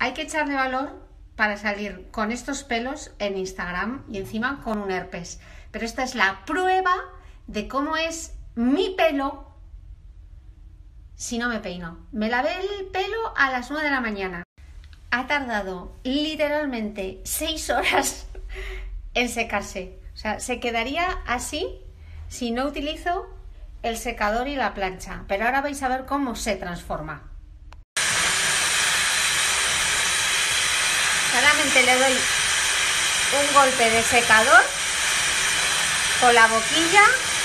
hay que echarle valor para salir con estos pelos en Instagram y encima con un herpes. Pero esta es la prueba de cómo es mi pelo si no me peino. Me lavé el pelo a las 9 de la mañana. Ha tardado literalmente 6 horas en secarse. O sea, se quedaría así si no utilizo el secador y la plancha. Pero ahora vais a ver cómo se transforma. Le doy un golpe de secador con la boquilla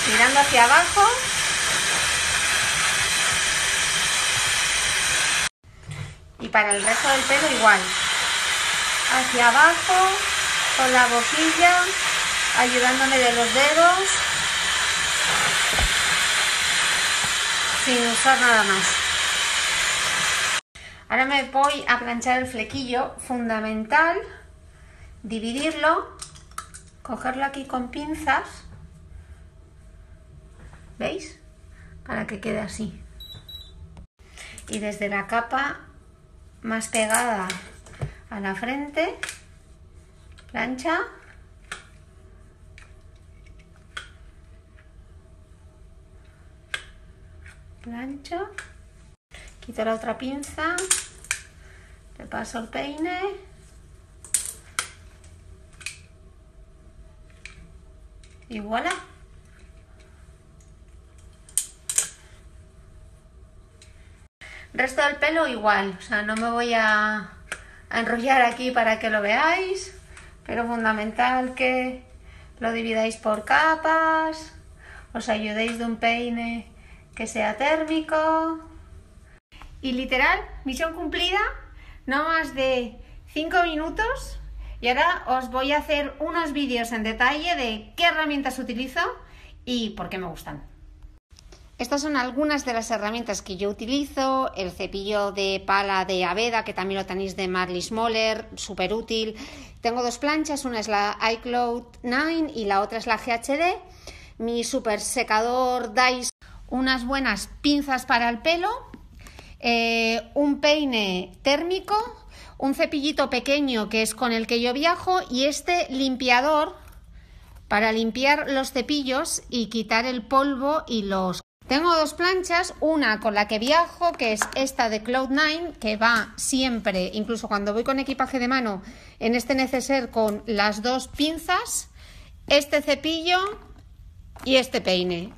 mirando hacia abajo. Y para el resto del pelo igual. Hacia abajo con la boquilla ayudándome de los dedos sin usar nada más ahora me voy a planchar el flequillo fundamental dividirlo cogerlo aquí con pinzas ¿veis? para que quede así. Y desde la capa más pegada a la frente, plancha, plancha, quito la otra pinza, le paso el peine, y voilà. Resto del pelo igual, o sea, no me voy a, enrollar aquí para que lo veáis, pero fundamental que lo dividáis por capas, os ayudéis de un peine que sea térmico. Y literal, misión cumplida, no más de 5 minutos. Y ahora os voy a hacer unos vídeos en detalle de qué herramientas utilizo y por qué me gustan. Estas son algunas de las herramientas que yo utilizo, el cepillo de pala de Aveda, que también lo tenéis de Marley Smoller, súper útil. Tengo dos planchas, una es la iCloud 9 y la otra es la GHD. Mi super secador Dice, unas buenas pinzas para el pelo, eh, un peine térmico, un cepillito pequeño que es con el que yo viajo y este limpiador para limpiar los cepillos y quitar el polvo y los tengo dos planchas, una con la que viajo, que es esta de Cloud9, que va siempre, incluso cuando voy con equipaje de mano, en este neceser con las dos pinzas, este cepillo y este peine.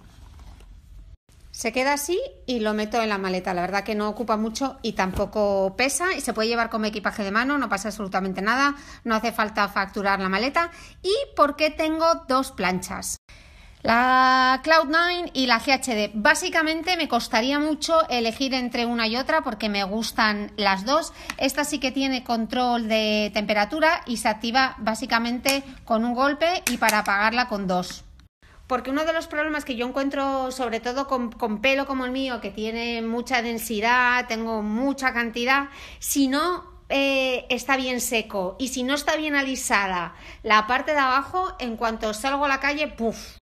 Se queda así y lo meto en la maleta. La verdad que no ocupa mucho y tampoco pesa y se puede llevar como equipaje de mano, no pasa absolutamente nada, no hace falta facturar la maleta. ¿Y por qué tengo dos planchas? La Cloud9 y la GHD. Básicamente me costaría mucho elegir entre una y otra porque me gustan las dos. Esta sí que tiene control de temperatura y se activa básicamente con un golpe y para apagarla con dos. Porque uno de los problemas que yo encuentro, sobre todo con, pelo como el mío, que tiene mucha densidad, tengo mucha cantidad, si no eh, está bien seco y si no está bien alisada la parte de abajo, en cuanto salgo a la calle, ¡puf!